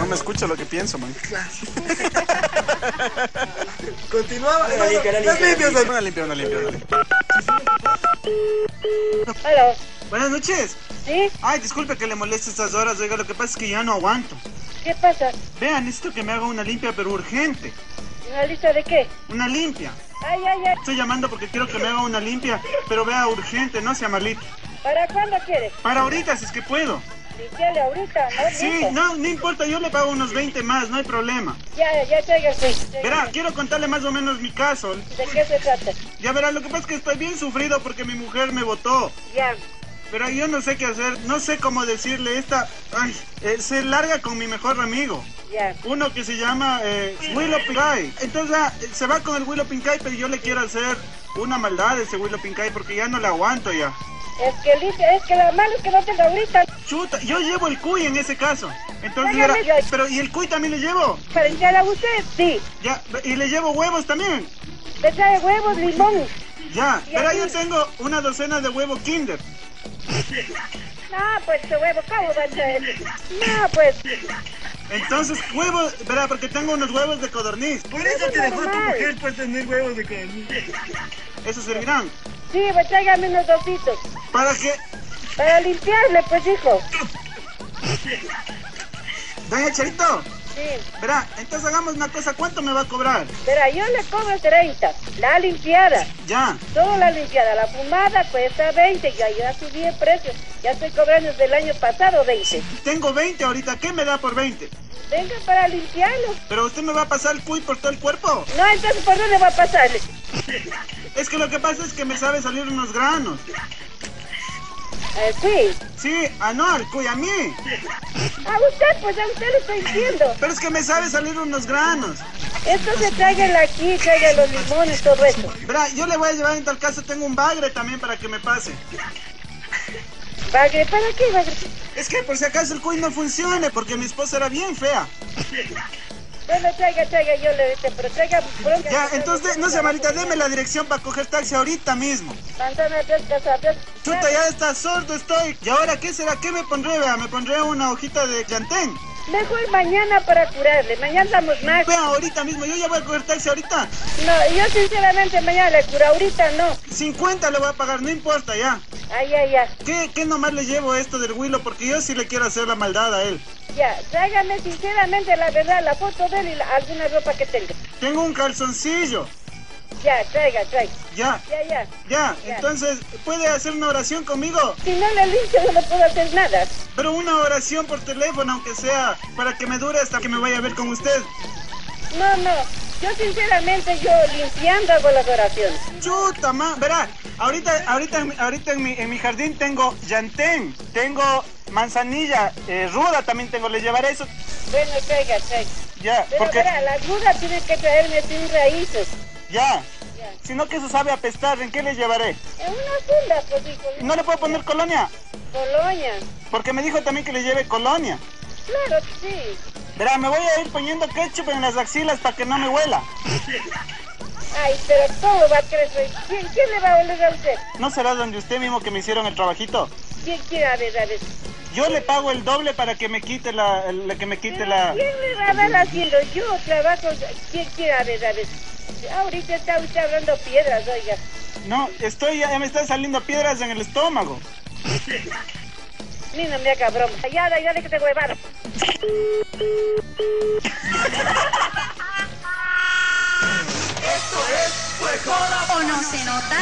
No me escucha lo que pienso, man. Continuaba. Una limpia, una limpia. una limpia, una limpia. Hola, Buenas noches. ¿sí? Ay, disculpe que le moleste estas horas. Oiga, lo que pasa es que ya no aguanto. ¿Qué pasa? Vean, necesito que me haga una limpia, pero urgente. ¿Una lista de qué? Una limpia. Ay, ay, ay. Estoy llamando porque quiero que me haga una limpia, pero vea urgente, no sea malito. ¿Para cuándo quieres? Para ahorita, si es que puedo. Ahorita, ¿no? Sí, no, no importa, yo le pago unos 20 más, no hay problema. Ya, ya traiga. Verá, quiero contarle más o menos mi caso. ¿De qué se trata? Ya verá, lo que pasa es que estoy bien sufrido porque mi mujer me votó. Ya. Pero yo no sé qué hacer, no sé cómo decirle esta... Ay, eh, se larga con mi mejor amigo. Ya. Uno que se llama eh, Willow Pincay. Entonces ah, se va con el Willow Pincay, pero yo le quiero hacer una maldad a ese Willow Pincay porque ya no le aguanto ya. Es que limpia, es que la mano es que no tengo ahorita. Chuta, yo llevo el cuy en ese caso. Entonces, ya. pero ¿y el cuy también le llevo? ¿Para limpiar a usted? Sí. Ya, y le llevo huevos también. Le trae huevos, limón. Ya, Y pero aquí- yo tengo una docena de huevo Kinder. No, pues ese huevo, ¿cómo va a traer? No, pues. Entonces, huevos, verá, porque tengo unos huevos de codorniz. Por eso te dejó tu mujer por tener huevos de carne. Esos servirán. Sí, pues tráigame unos dositos. Para que, Para limpiarle, pues, hijo. doña Charito, Sí. verá, entonces hagamos una cosa, ¿cuánto me va a cobrar? Verá, yo le cobro 30. La limpiada. Ya, Solo la limpiada. La fumada cuesta 20. Ya, ya subí el precio. Ya estoy cobrando desde el año pasado 20. tengo 20 ahorita, ¿qué me da por 20? Venga para limpiarlo. Pero usted me va a pasar el cuy por todo el cuerpo. No, entonces, ¿por dónde va a pasarle? Es que lo que pasa es que me sabe salir unos granos. Eh, sí. Sí, ah no, el cuy a mí. A usted, pues a usted le estoy diciendo. Pero es que me sabe salir unos granos. Entonces tráigale aquí, traiga los limones, todo eso. Verá, yo le voy a llevar en tal caso, tengo un bagre también para que me pase. Bagre, ¿para qué bagre? Es que por si acaso el cuy no funcione, porque mi esposa era bien fea. Bueno, traiga, traiga, yo le dice, pero traiga bronca. Ya, entonces, no sé, malita, deme la dirección para coger taxi ahorita mismo. Manzana tres, casa tres. Chuta, ya está sordo estoy. ¿Y ahora qué será? ¿Qué me pondré? Vea, me pondré una hojita de llantén. Mejor mañana para curarle. Mañana damos más. Vea, ahorita mismo, yo ya voy a coger taxi ahorita. No, yo sinceramente mañana le curo, ahorita no. 50 le voy a pagar, no importa ya. Ay, ay, ay. ¿Qué, qué nomás le llevo esto del Willow? Porque yo sí le quiero hacer la maldad a él. Ya, tráigame sinceramente la verdad, la foto de él y la- alguna ropa que tenga. Tengo un calzoncillo. Ya, traiga, traiga. Ya, Ya, ya. ya. Ya. Entonces, ¿puede hacer una oración conmigo? Si no le limpio, no le puedo hacer nada. Pero una oración por teléfono, aunque sea, para que me dure hasta que me vaya a ver con usted. No, no. Yo sinceramente, yo limpiando hago las oraciones. Chuta, ma, verá, ahorita, ahorita, ahorita en mi, en mi jardín tengo llantén, tengo manzanilla, eh, ruda también tengo, le llevaré eso, Bueno, traiga, traiga. ya, Pero porque, la duda tiene que traerme sin raíces. ya, Ya. sino que eso sabe apestar, ¿en qué le llevaré? En una funda, pues. ¿No le puedo poner colonia? Colonia. Porque me dijo también que le lleve colonia. Claro, sí. Verá, me voy a ir poniendo ketchup en las axilas para que no me huela. Ay, pero ¿cómo va a crecer? ¿Quién, quién le va a oler a usted? ¿No será donde usted mismo que me hicieron el trabajito? ¿Quién quiere a ver, a ver? Yo le pago el doble para que me quite la, el- que me quite Pero la... ¿Quién le va a dar haciendo? Yo trabajo. ¿Quién quiere a ver, a ver? Ahorita está usted hablando piedras, oiga. No, estoy, ya me están saliendo piedras en el estómago. Ni no me haga broma. Ya, ya, ya, de que te huevaron. ¿O no se nota?